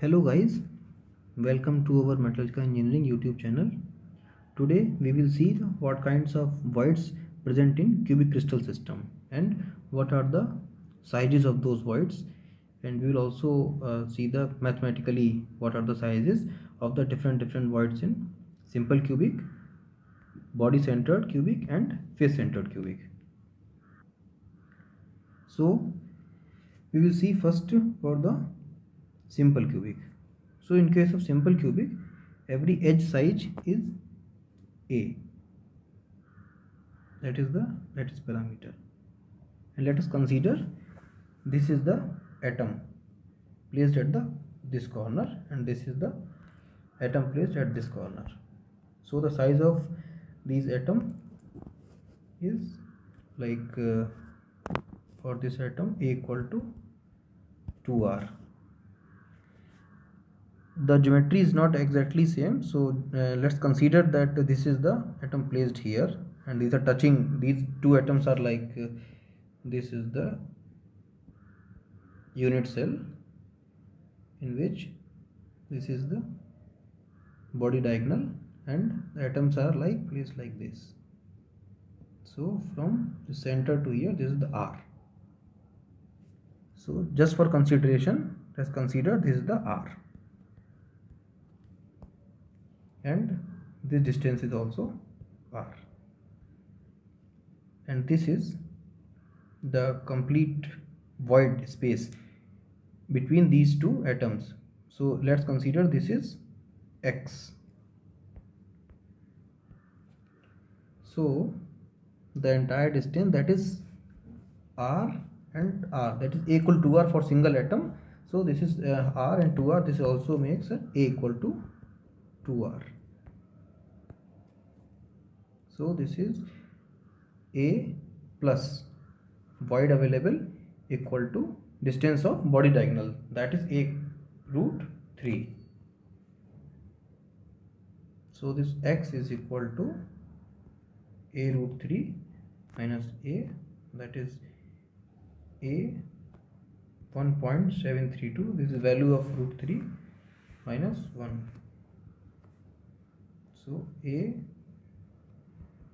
Hello guys, welcome to our Metallurgical Engineering YouTube channel. Today we will see what kinds of voids present in cubic crystal system and what are the sizes of those voids and we will also uh, see the mathematically what are the sizes of the different different voids in simple cubic, body centered cubic and face centered cubic. So we will see first for the simple cubic. So in case of simple cubic every edge size is a. That is the that is parameter. And let us consider this is the atom placed at the this corner and this is the atom placed at this corner. So the size of these atom is like uh, for this atom a equal to 2r the geometry is not exactly same. So uh, let's consider that this is the atom placed here. And these are touching these two atoms are like uh, this is the unit cell in which this is the body diagonal and the atoms are like placed like this. So from the center to here this is the r. So just for consideration let's consider this is the r and this distance is also r. And this is the complete void space between these two atoms. So let's consider this is x. So the entire distance that is r and r that is a equal to r for single atom. So this is uh, r and 2r this also makes a equal to 2r so this is a plus void available equal to distance of body diagonal. That is a root 3 so this x is equal to a root 3 minus a. That is a 1.732 this is value of root 3 minus 1 so a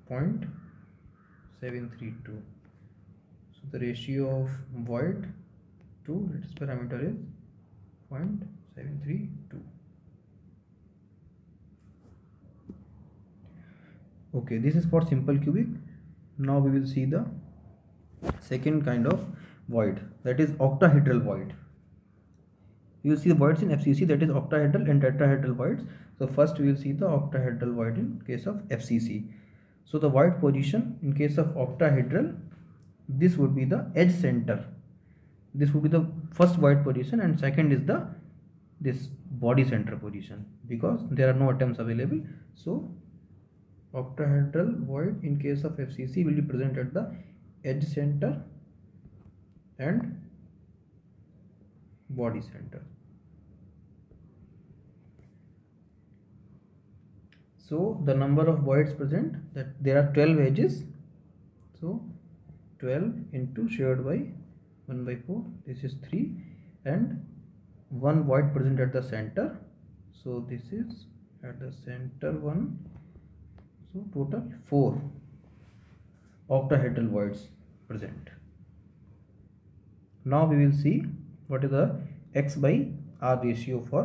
0.732 so the ratio of void to its parameter is 0.732 okay this is for simple cubic. Now we will see the second kind of void that is octahedral void you will see the voids in FCC that is octahedral and tetrahedral voids so first we will see the octahedral void in case of FCC so the void position in case of octahedral, this would be the edge center. This would be the first void position and second is the this body center position because there are no atoms available. So octahedral void in case of FCC will be present at the edge center and body center. So the number of voids present that there are 12 edges. So 12 into shared by 1 by 4 this is 3 and one void present at the center. So this is at the center one. So total 4 octahedral voids present. Now we will see what is the x by r ratio for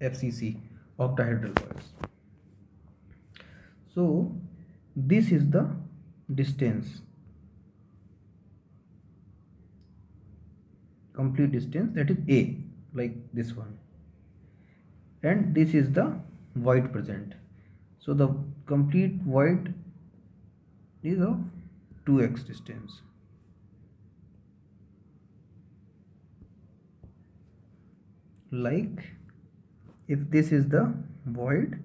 FCC octahedral voids so this is the distance. Complete distance that is a like this one. And this is the void present. So the complete void is of 2x distance. Like if this is the void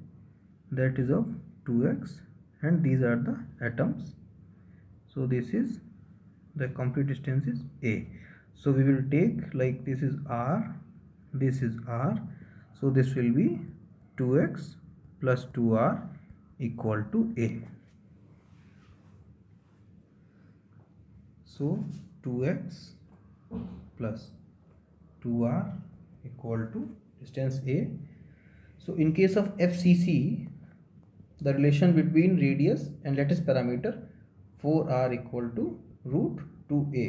that is of 2x and these are the atoms. So this is the complete distance is a. So we will take like this is r this is r. So this will be 2x plus 2r equal to a. So 2x plus 2r equal to distance a. So in case of fcc the relation between radius and lattice parameter 4r equal to root 2a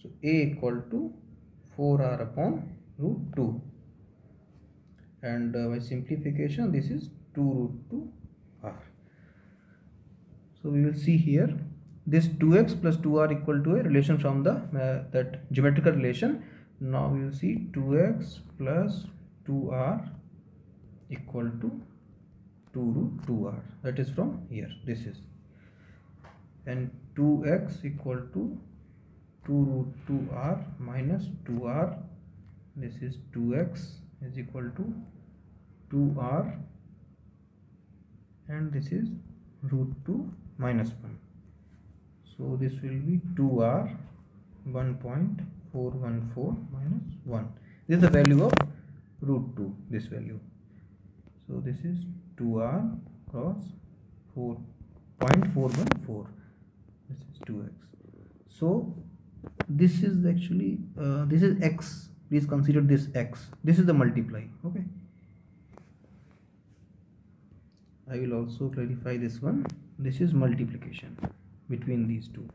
so a equal to 4r upon root 2 and uh, by simplification this is 2 root 2 r. So we will see here this 2x plus 2r equal to a relation from the uh, that geometrical relation. Now we will see 2x plus 2r equal to 2 root 2r that is from here this is. And 2x equal to 2 root 2r minus 2r this is 2x is equal to 2r and this is root 2 minus 1 so this will be 2r 1.414 minus 1 this is the value of root 2 this value. So this is 2r cross 4.414 this is 2x so this is actually uh, this is x. Please consider this x. This is the multiply okay? I will also clarify this one. This is multiplication between these two.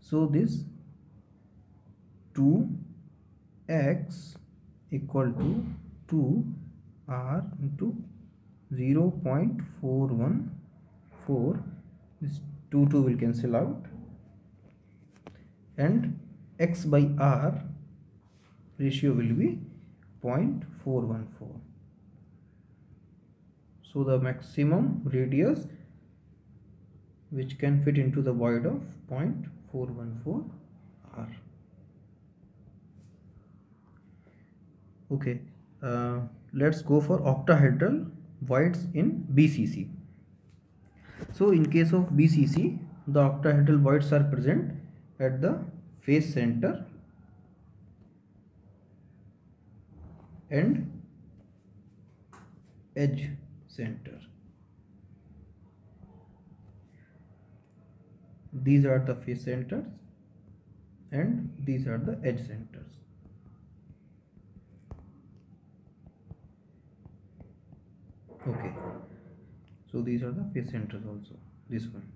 So this 2x equal to 2 r into 0 0.414 this 2 2 will cancel out. And x by r ratio will be 0.414 so the maximum radius which can fit into the void of 0.414 r. Okay uh, let's go for octahedral voids in bcc so in case of bcc the octahedral voids are present at the face center and edge center. These are the face centers and these are the edge centers okay. So these are the face centers also this one.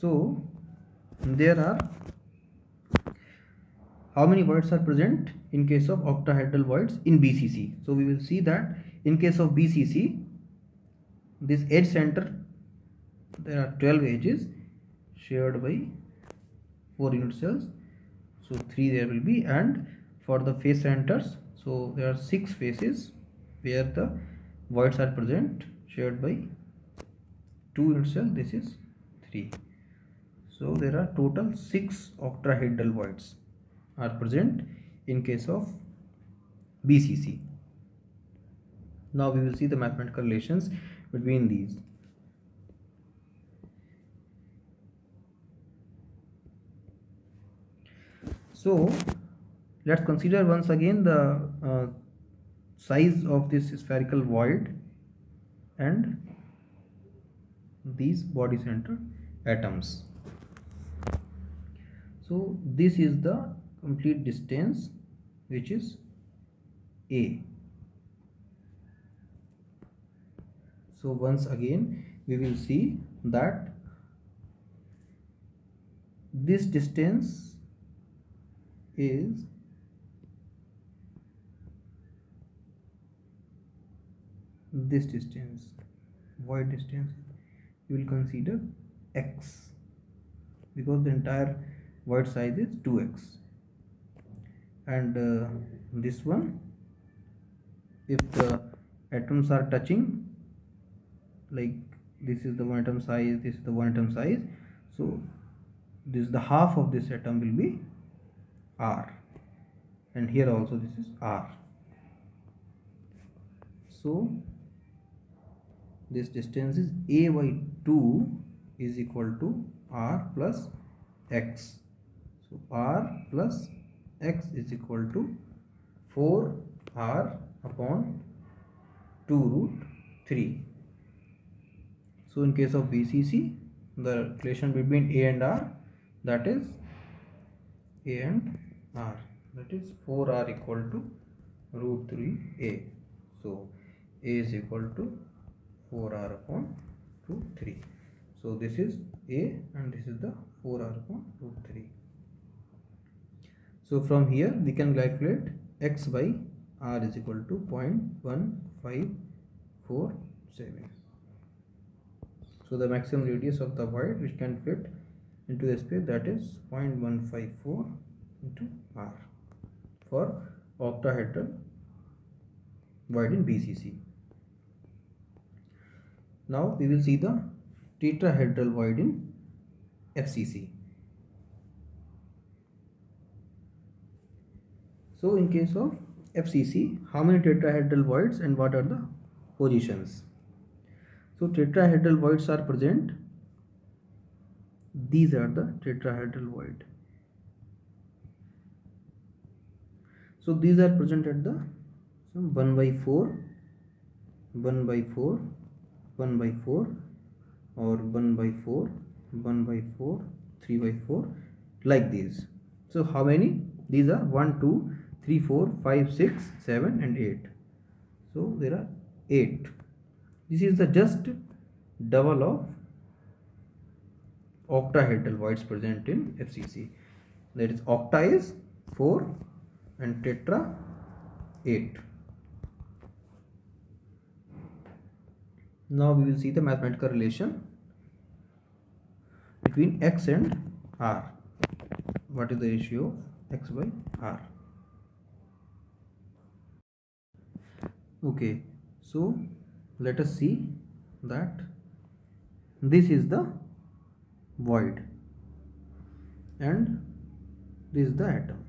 So there are how many voids are present in case of octahedral voids in BCC so we will see that in case of BCC this edge center there are 12 edges shared by 4 unit cells. So 3 there will be and for the face centers so there are 6 faces where the voids are present shared by 2 unit cells this is 3 so there are total 6 octahedral voids are present in case of BCC now we will see the mathematical relations between these. So let's consider once again the uh, size of this spherical void and these body center atoms. So this is the complete distance which is a. So once again we will see that this distance is this distance void distance you will consider x because the entire void size is 2x and uh, this one if the atoms are touching like this is the one atom size this is the one atom size so this is the half of this atom will be r. And here also this is r. So this distance is a by 2 is equal to r plus x. So r plus x is equal to 4 r upon 2 root 3 so in case of bcc the relation between a and r that is a and r. That is 4r equal to root 3a so a is equal to 4r upon root 3 so this is a and this is the 4r upon root 3 so from here we can calculate x by r is equal to 0.1547 so the maximum radius of the void which can fit into the space that is 0.154 into r for octahedral void in BCC. Now we will see the tetrahedral void in FCC. So in case of FCC, how many tetrahedral voids and what are the positions? So tetrahedral voids are present. These are the tetrahedral void. So these are present at the so 1 by 4, 1 by 4, 1 by 4 or 1 by 4, 1 by 4, 3 by 4 like these. So how many? These are 1, 2, 3, 4, 5, 6, 7 and 8. So there are 8 this is the just double of octahedral voids present in FCC that is octa is 4 and tetra 8 now we will see the mathematical relation between x and r. What is the ratio? X by r. Okay so let us see that this is the void and this is the atom.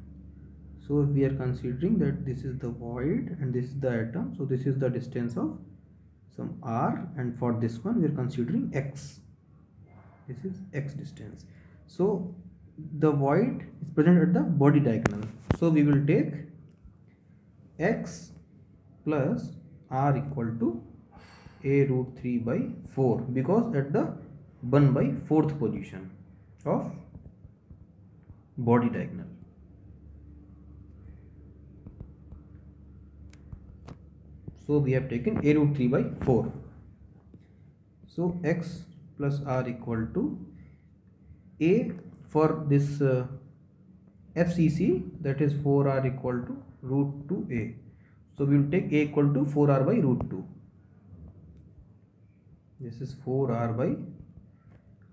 So we are considering that this is the void and this is the atom. So this is the distance of some r and for this one we are considering x. This is x distance. So the void is present at the body diagonal. So we will take x plus r equal to a root 3 by 4 because at the 1 by 4th position of body diagonal. So we have taken a root 3 by 4. So x plus r equal to a for this uh, FCC that is 4r equal to root 2a. So we will take a equal to 4r by root 2 this is 4r by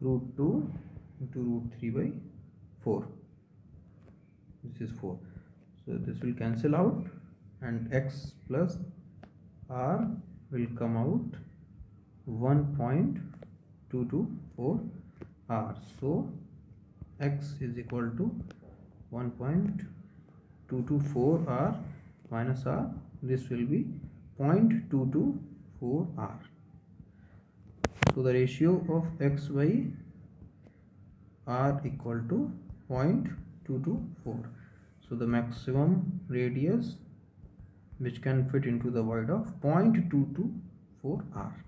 root 2 into root 3 by 4 this is 4 so this will cancel out and x plus r will come out 1.224 r. So x is equal to 1.224 r minus r. This will be 0.224 r. So the ratio of x by r equal to 0.224 so the maximum radius which can fit into the void of 0.224 r.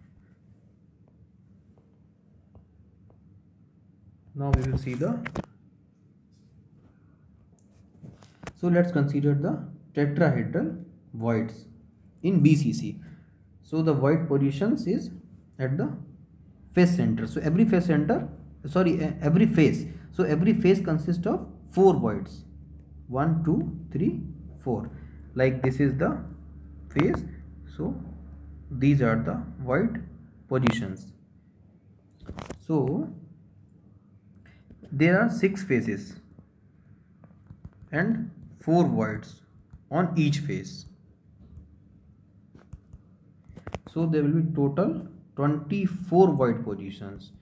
Now we will see the so let's consider the tetrahedral voids in BCC so the void positions is at the face center. So every face center sorry every face. So every face consists of four voids. One two three four like this is the face so these are the void positions. So there are six faces and four voids on each face so there will be total 24 void positions.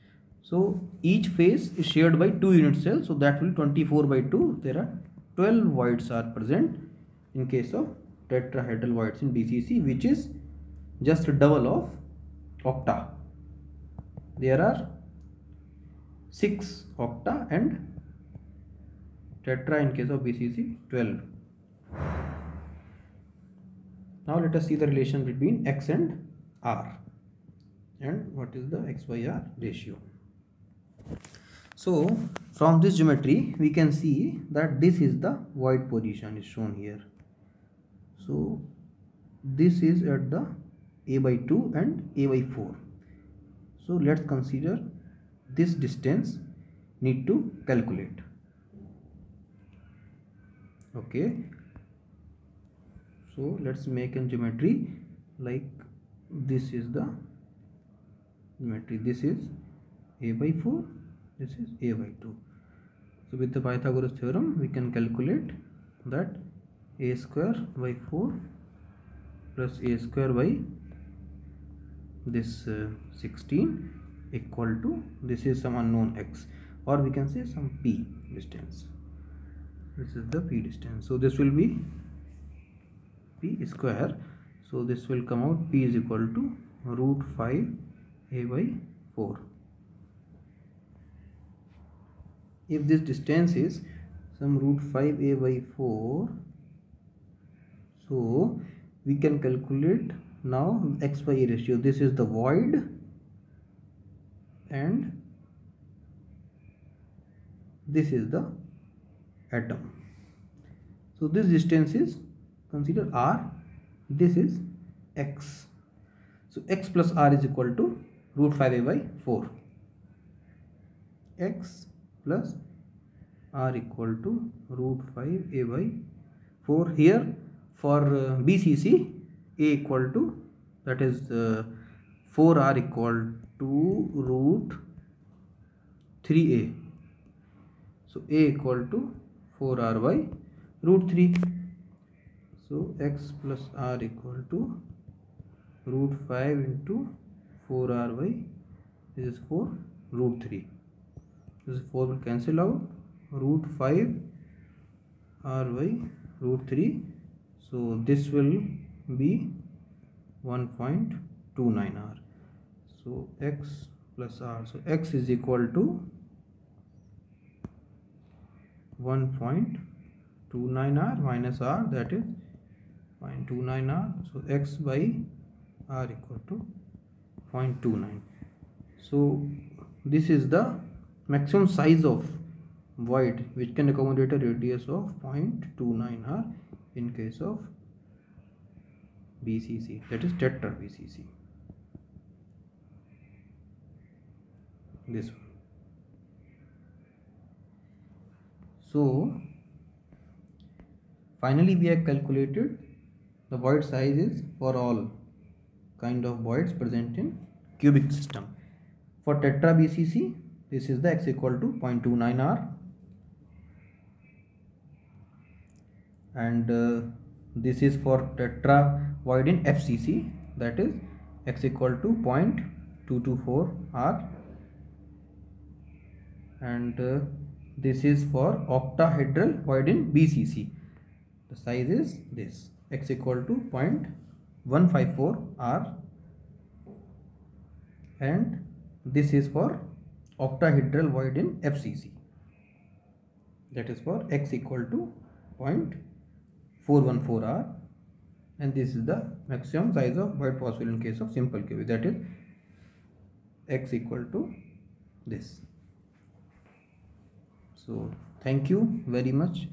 So each face is shared by two unit cells. So that will 24 by 2 there are 12 voids are present in case of tetrahedral voids in BCC which is just double of octa. There are 6 octa and tetra in case of BCC 12 now let us see the relation between x and r and what is the XYR ratio. So from this geometry we can see that this is the void position is shown here so this is at the a by 2 and a by 4 so let's consider this distance need to calculate. Okay. So let's make a geometry like this is the geometry. This is a by 4 this is a by 2 so with the pythagoras theorem we can calculate that a square by 4 plus a square by this uh, 16 equal to this is some unknown x or we can say some p distance. This is the p distance. So this will be p square. So this will come out p is equal to root 5 a by 4 if this distance is some root 5 a by 4 so we can calculate now xy ratio. This is the void and this is the atom. So this distance is consider r this is x. So x plus r is equal to root 5 a by 4 x plus r equal to root 5 a by 4 here for uh, bcc a equal to that is uh, 4r equal to root 3a so a equal to 4r by root 3 so x plus r equal to root 5 into 4r by this is 4 root 3 this 4 will cancel out root 5 r by root 3 so this will be 1.29 r. So x plus r. So x is equal to 1.29 r minus r that is 0.29 r. So x by r equal to 0.29 so this is the maximum size of void which can accommodate a radius of 0.29 r in case of BCC that is tetra BCC this one. So finally we have calculated the void sizes for all kind of voids present in cubic system. For tetra BCC this is the x equal to 0.29 r. And uh, this is for tetra void in FCC that is x equal to 0.224 r. And uh, this is for octahedral void in BCC the size is this x equal to 0.154 r. And this is for octahedral void in FCC that is for x equal to 0.414 r and this is the maximum size of void possible in case of simple cubic that is x equal to this. So thank you very much